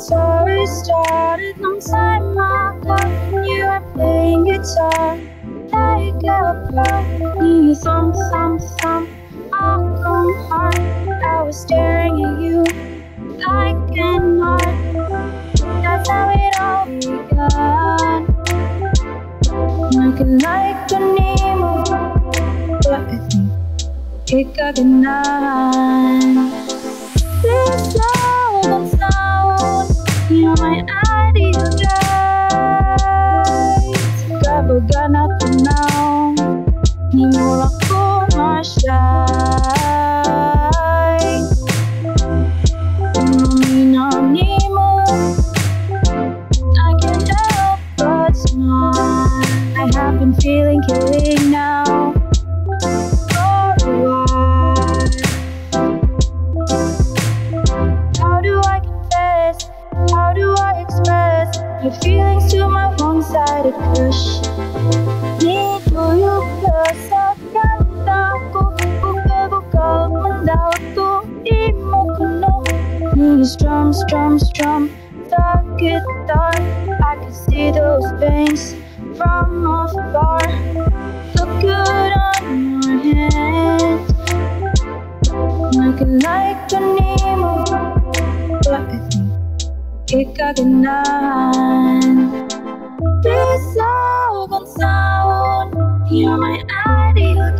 story started alongside my love you were playing guitar. Like a pro, you thump, thump, thump. I'll come hard. I was staring at you like an art. That's how it all began. And I like your name, but I think it got nine. This love. My feelings to my one-sided crush? Dito yung sa kanta ko Bukal man daw to Di mo kuno Need strum, strum, strum The guitar I can see those veins from afar. Look good on your hand. Looking like a Nemo. But I think This song on sound You're my ideal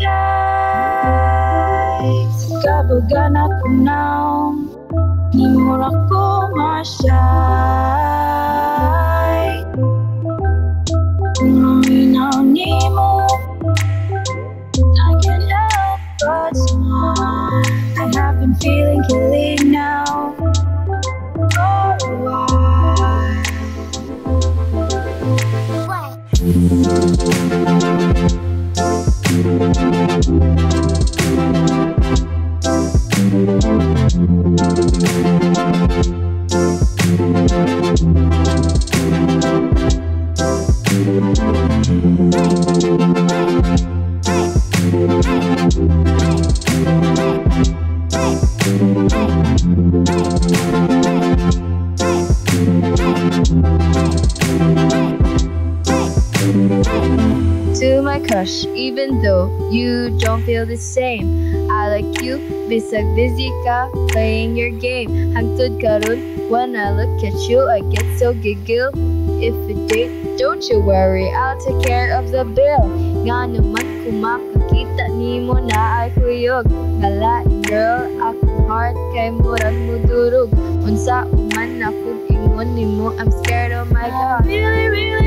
minaw ni mo I can't help but smile I have been feeling To my crush, even though you don't feel the same. I like you, bisag busy ka, playing your game. Hangtod karon, when I look at you, I get so giggle. If a date, don't you worry, I'll take care of the bill. Nga naman kung Makita nimo na akuyog Galaing girl, akong heart kay murag mudurog Unsa uman na kung ingon nimo I'm scared of my God. Really, really?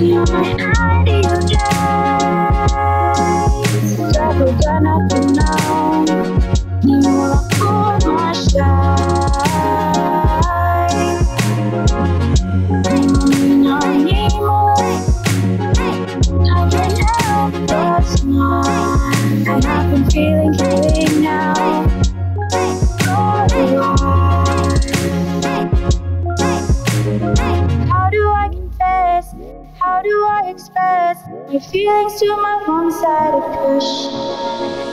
My ideal guide. Kapag anak ko now, How do I express my feelings to my one-sided crush?